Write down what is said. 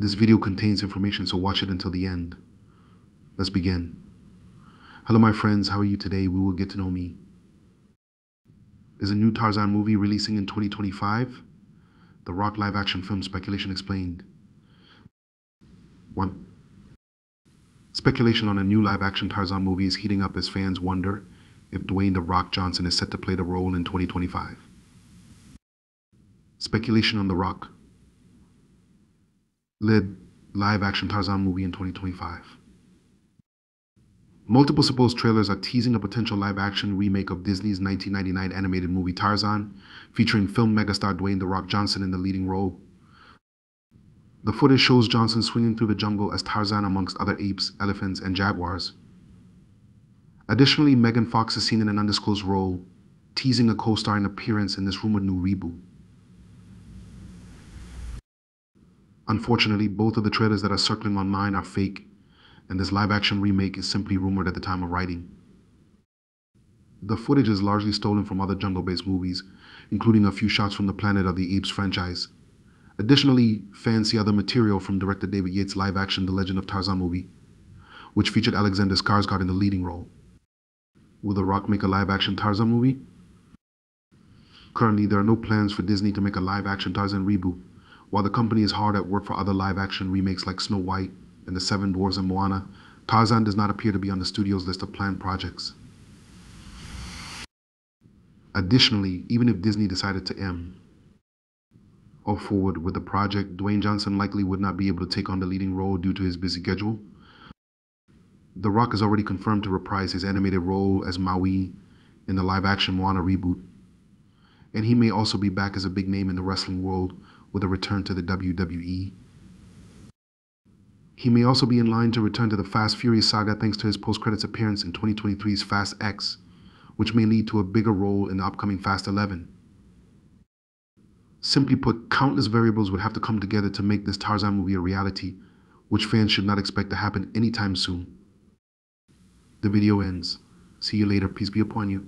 This video contains information, so watch it until the end. Let's begin. Hello, my friends. How are you today? We will get to know me. Is a new Tarzan movie releasing in 2025? The Rock live action film speculation explained. 1. Speculation on a new live action Tarzan movie is heating up as fans wonder if Dwayne The Rock Johnson is set to play the role in 2025. Speculation on The Rock led live action Tarzan movie in 2025. Multiple supposed trailers are teasing a potential live action remake of Disney's 1999 animated movie Tarzan, featuring film megastar Dwayne The Rock Johnson in the leading role. The footage shows Johnson swinging through the jungle as Tarzan amongst other apes, elephants, and jaguars. Additionally, Megan Fox is seen in an undisclosed role, teasing a co starring appearance in this rumored new reboot. Unfortunately, both of the trailers that are circling online are fake, and this live action remake is simply rumored at the time of writing. The footage is largely stolen from other jungle based movies, including a few shots from the Planet of the Apes franchise. Additionally, fans see other material from director David Yates' live action The Legend of Tarzan movie, which featured Alexander Skarsgård in the leading role. Will The Rock make a live action Tarzan movie? Currently, there are no plans for Disney to make a live action Tarzan reboot, while the company is hard at work for other live action remakes like Snow White and The Seven Dwarfs and Moana. Tarzan does not appear to be on the studio's list of planned projects. Additionally, even if Disney decided to M or forward with the project, Dwayne Johnson likely would not be able to take on the leading role due to his busy schedule. The Rock is already confirmed to reprise his animated role as Maui in the live action Moana reboot. And he may also be back as a big name in the wrestling world with a return to the WWE. He may also be in line to return to the Fast Furious saga thanks to his post credits appearance in 2023's Fast X, which may lead to a bigger role in the upcoming Fast 11. Simply put, countless variables would have to come together to make this Tarzan movie a reality, which fans should not expect to happen anytime soon. The video ends. See you later. Peace be upon you.